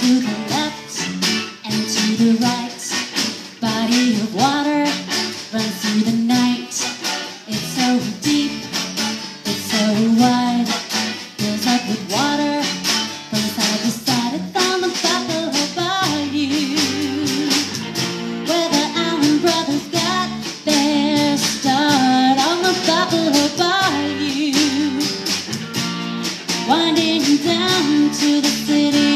to the left and to the right. Body of water runs through the night. It's so deep, it's so wide. Fills up with water from side to side. It's on the buckle above you. Where the Allen brothers got their start on the buckle above you. Winding down to the city.